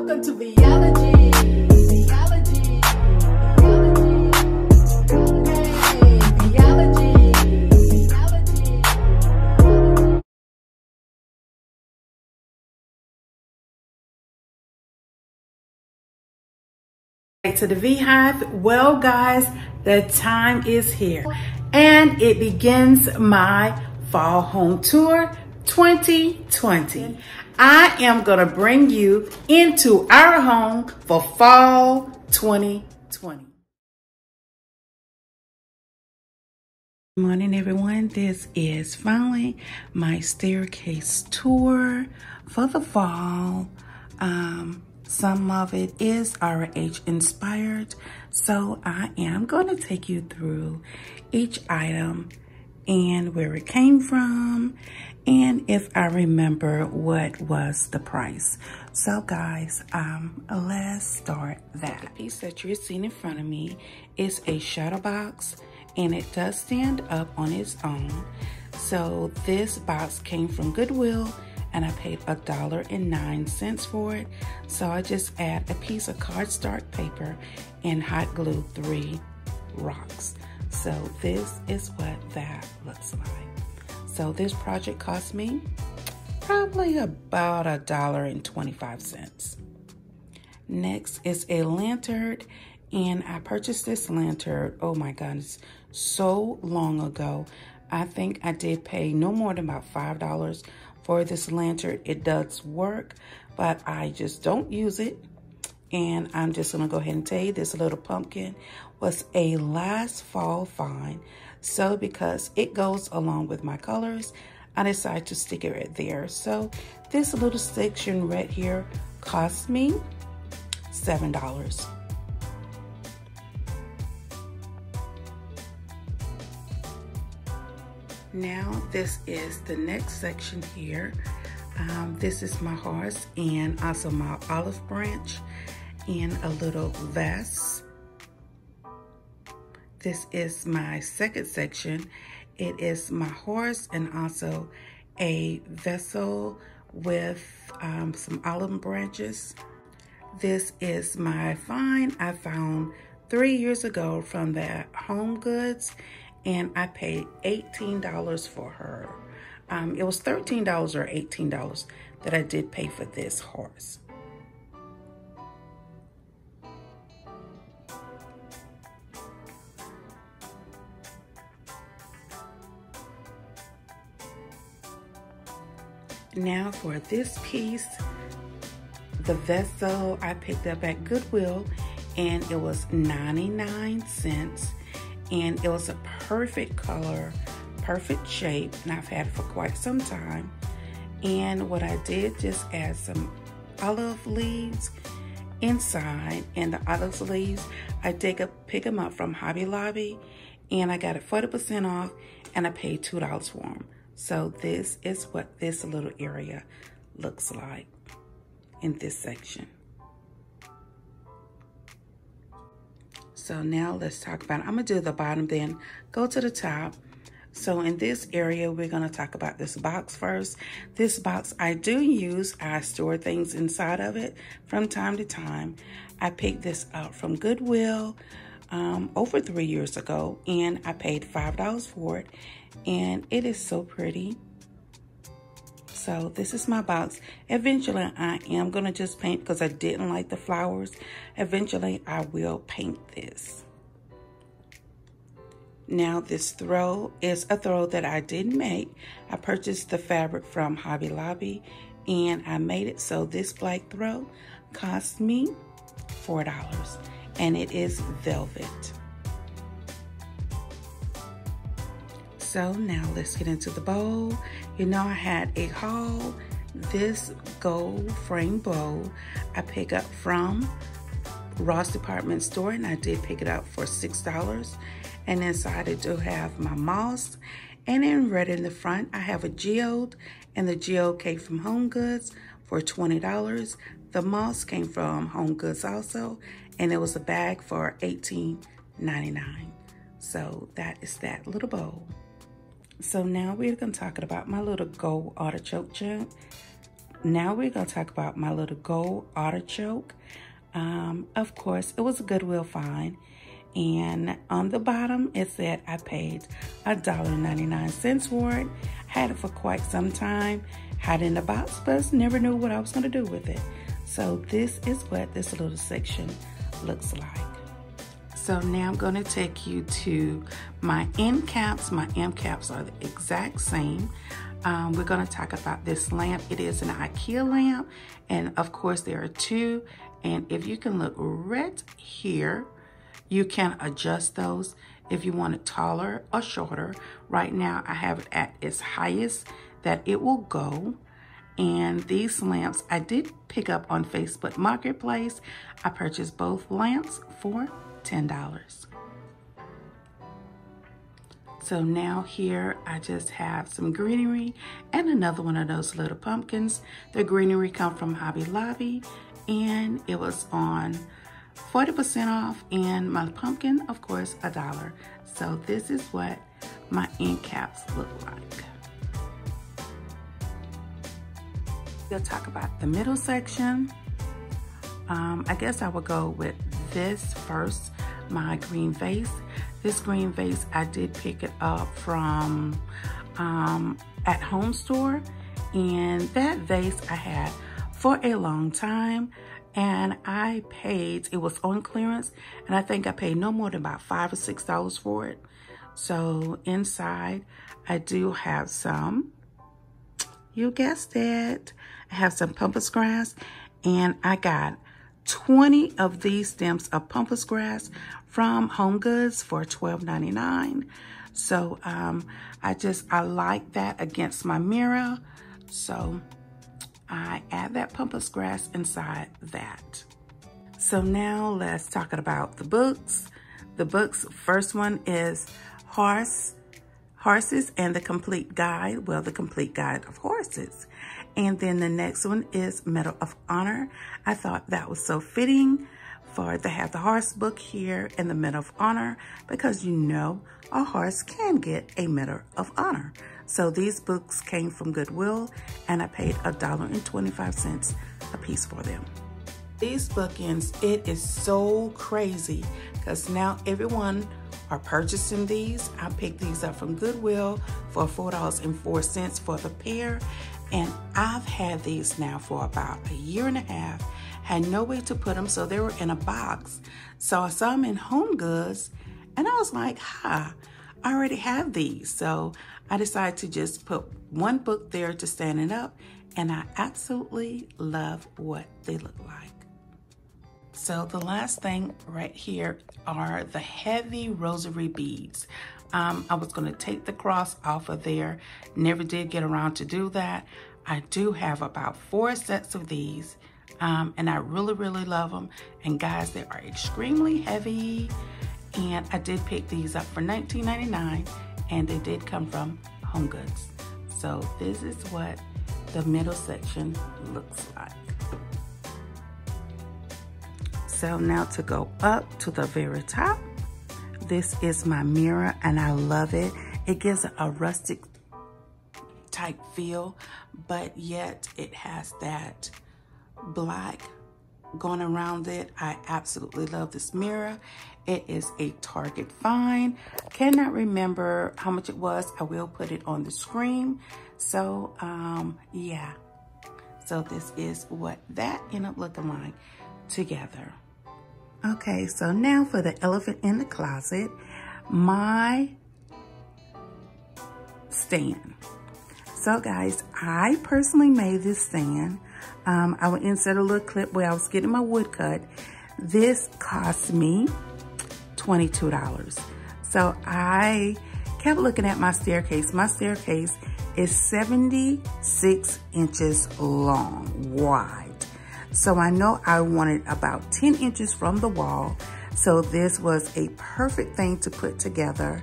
Welcome to. Back to the Beehive. Well, guys, the time is here and it begins my fall home tour 2020. I am going to bring you into our home for fall 2020. Good morning, everyone. This is finally my staircase tour for the fall. Um, some of it is RH inspired, so I am going to take you through each item and where it came from and if I remember what was the price. So guys, um, let's start that. The piece that you're seeing in front of me is a shadow box and it does stand up on its own. So this box came from Goodwill and I paid a dollar and nine cents for it. So I just add a piece of cardstock paper and hot glue three rocks. So this is what that looks like. So this project cost me probably about a dollar and 25 cents. Next is a lantern and I purchased this lantern, oh my goodness, so long ago. I think I did pay no more than about $5 for this lantern. It does work, but I just don't use it. And I'm just gonna go ahead and tell you this little pumpkin was a last fall find. So because it goes along with my colors, I decided to stick it right there. So this little section right here cost me $7. Now this is the next section here. Um, this is my horse and also my olive branch and a little vase. This is my second section. It is my horse and also a vessel with um, some olive branches. This is my find I found three years ago from the Home Goods and I paid $18 for her. Um, it was $13 or $18 that I did pay for this horse. Now for this piece, the vessel I picked up at Goodwill and it was 99 cents and it was a perfect color, perfect shape, and I've had it for quite some time. And what I did, just add some olive leaves inside, and the olive leaves, I take a, pick them up from Hobby Lobby, and I got it 40% off, and I paid $2 for them. So this is what this little area looks like in this section. So now let's talk about, I'm gonna do the bottom then go to the top. So in this area, we're gonna talk about this box first. This box I do use, I store things inside of it from time to time. I picked this up from Goodwill um, over three years ago and I paid $5 for it and it is so pretty. So this is my box. Eventually, I am going to just paint because I didn't like the flowers. Eventually, I will paint this. Now, this throw is a throw that I didn't make. I purchased the fabric from Hobby Lobby and I made it. So this black throw cost me $4 and it is velvet. So now let's get into the bowl. You know I had a haul. This gold frame bowl I pick up from Ross Department Store and I did pick it up for $6. And inside it do have my moss. And in red in the front, I have a geode and the geode came from Home Goods for $20. The moss came from Home Goods also, and it was a bag for $18.99. So that is that little bowl. So now we're gonna talk about my little gold artichoke junk. now we're going to talk about my little gold artichoke. Um, of course, it was a Goodwill find. And on the bottom, it said I paid $1.99 for it. Had it for quite some time. Had it in the box, but never knew what I was going to do with it. So this is what this little section looks like. So now I'm going to take you to my end caps. My end caps are the exact same. Um, we're going to talk about this lamp. It is an IKEA lamp. And of course, there are two. And if you can look right here, you can adjust those if you want it taller or shorter. Right now, I have it at its highest that it will go. And these lamps I did pick up on Facebook Marketplace. I purchased both lamps for $10. So now here I just have some greenery and another one of those little pumpkins. The greenery come from Hobby Lobby and it was on 40% off and my pumpkin, of course, a dollar. So this is what my end caps look like. We'll talk about the middle section. Um, I guess I will go with this first, my green vase. This green vase, I did pick it up from um, at home store. And that vase I had for a long time. And I paid, it was on clearance. And I think I paid no more than about five or six dollars for it. So inside, I do have some, you guessed it, I have some pampas grass. And I got 20 of these stems of pampas grass from Home Goods for $12.99. So um, I just, I like that against my mirror. So I add that pampas grass inside that. So now let's talk about the books. The books, first one is Horse, Horses and the Complete Guide. Well, the Complete Guide of Horses. And then the next one is Medal of Honor. I thought that was so fitting for to have the horse book here and the Medal of Honor because you know a horse can get a Medal of Honor. So these books came from Goodwill and I paid a dollar and 25 cents a piece for them. These bookends, it is so crazy because now everyone are purchasing these. I picked these up from Goodwill for $4.04 for the pair and I've had these now for about a year and a half, had no way to put them, so they were in a box. So I saw them in Home Goods, and I was like, ha, I already have these. So I decided to just put one book there to stand it up, and I absolutely love what they look like. So the last thing right here are the heavy rosary beads. Um, I was going to take the cross off of there. Never did get around to do that. I do have about four sets of these. Um, and I really, really love them. And guys, they are extremely heavy. And I did pick these up for $19.99 and they did come from Home Goods. So this is what the middle section looks like. So now to go up to the very top, this is my mirror and I love it. It gives a rustic type feel, but yet it has that black going around it. I absolutely love this mirror. It is a Target find. Cannot remember how much it was. I will put it on the screen. So, um, yeah. So this is what that ended up looking like together. Okay, so now for the elephant in the closet, my stand. So guys, I personally made this stand. Um, I will insert a little clip where I was getting my wood cut. This cost me $22. So I kept looking at my staircase. My staircase is 76 inches long, wide. So I know I wanted about 10 inches from the wall. So this was a perfect thing to put together.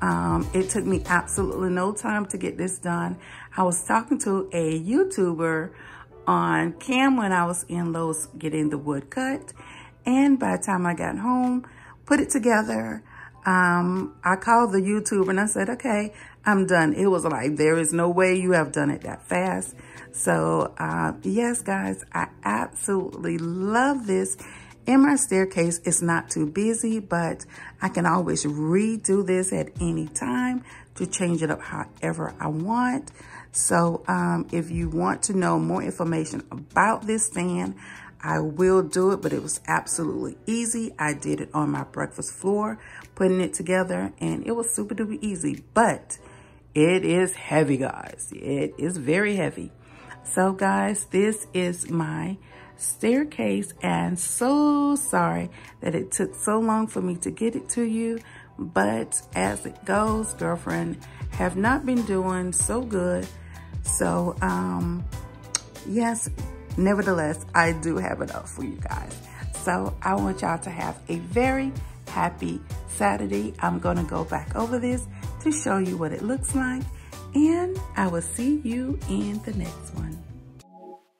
Um, it took me absolutely no time to get this done. I was talking to a YouTuber on cam when I was in Lowe's getting the wood cut. And by the time I got home, put it together, um, I called the YouTuber and I said, okay, I'm done. It was like, there is no way you have done it that fast. So, uh, yes, guys, I absolutely love this. In my staircase, it's not too busy, but I can always redo this at any time to change it up however I want. So um, if you want to know more information about this stand, I will do it, but it was absolutely easy. I did it on my breakfast floor, putting it together, and it was super duper easy. But it is heavy, guys. It is very heavy. So, guys, this is my staircase, and so sorry that it took so long for me to get it to you. But as it goes, girlfriend have not been doing so good. So, um, yes, Nevertheless, I do have it up for you guys. So I want y'all to have a very happy Saturday. I'm to go back over this to show you what it looks like. And I will see you in the next one.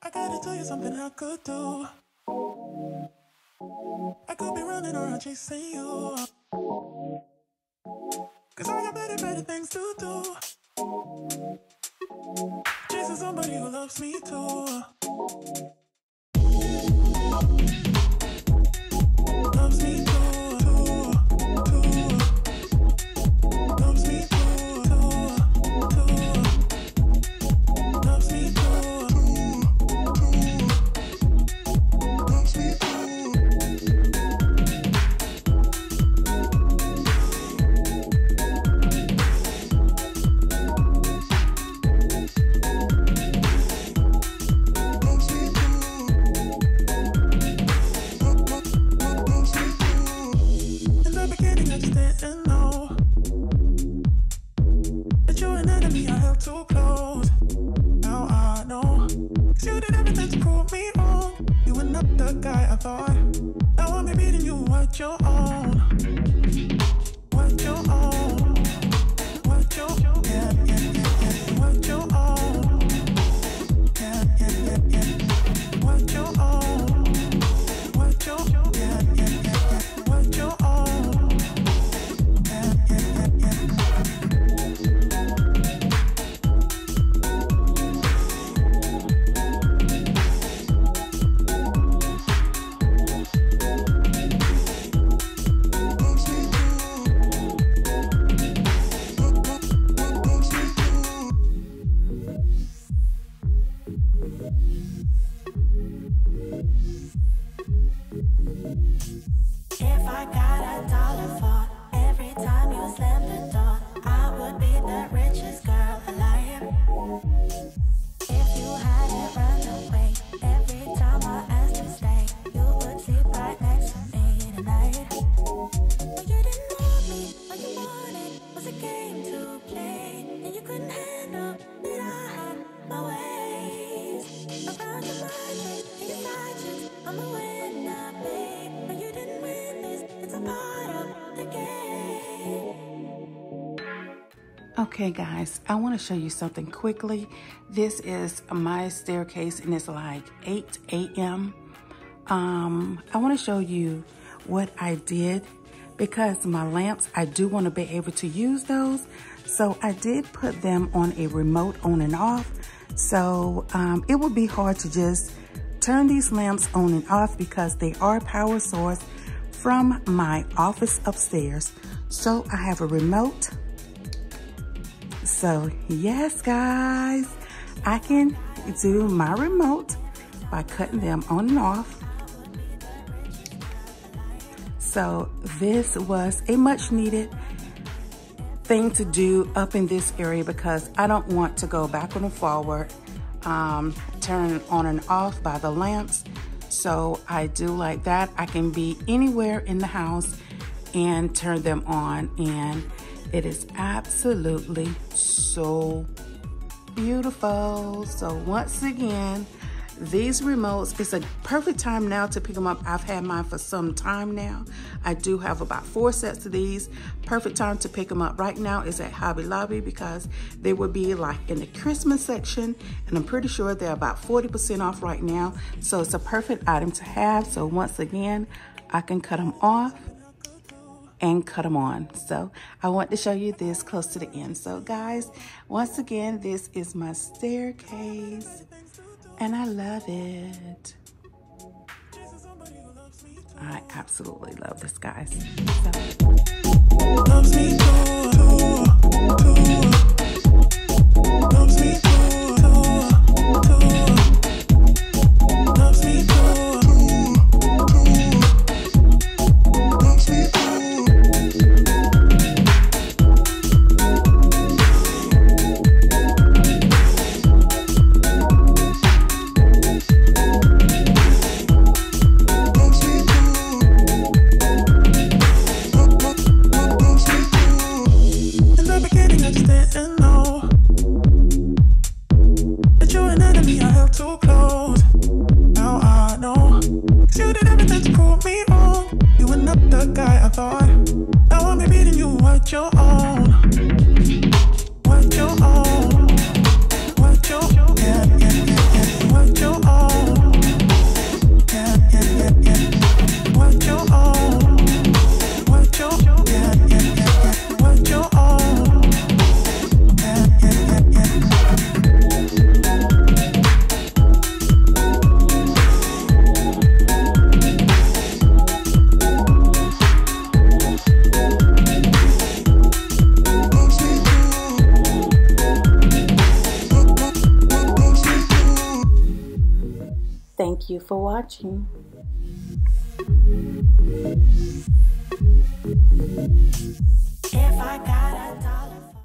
I gotta tell you something I could do. I could be running around chasing you. Cause I got better, better things to do. Chasing somebody who loves me too. You did everything to prove me wrong. You were not the guy I thought. Now I'm meeting you what you own. Okay, guys, I want to show you something quickly. This is my staircase, and it's like 8 a.m. Um, I want to show you what I did because my lamps, I do want to be able to use those. So I did put them on a remote on and off. So um, it would be hard to just turn these lamps on and off because they are power source from my office upstairs. So I have a remote so yes, guys, I can do my remote by cutting them on and off. So this was a much needed thing to do up in this area because I don't want to go backward and forward, um, turn on and off by the lamps. So I do like that. I can be anywhere in the house and turn them on and it is absolutely so beautiful. So once again, these remotes, it's a perfect time now to pick them up. I've had mine for some time now. I do have about four sets of these. Perfect time to pick them up right now is at Hobby Lobby because they will be like in the Christmas section and I'm pretty sure they're about 40% off right now. So it's a perfect item to have. So once again, I can cut them off and cut them on. So I want to show you this close to the end. So guys, once again, this is my staircase and I love it. I absolutely love this, guys. So. for watching. If I got a dollar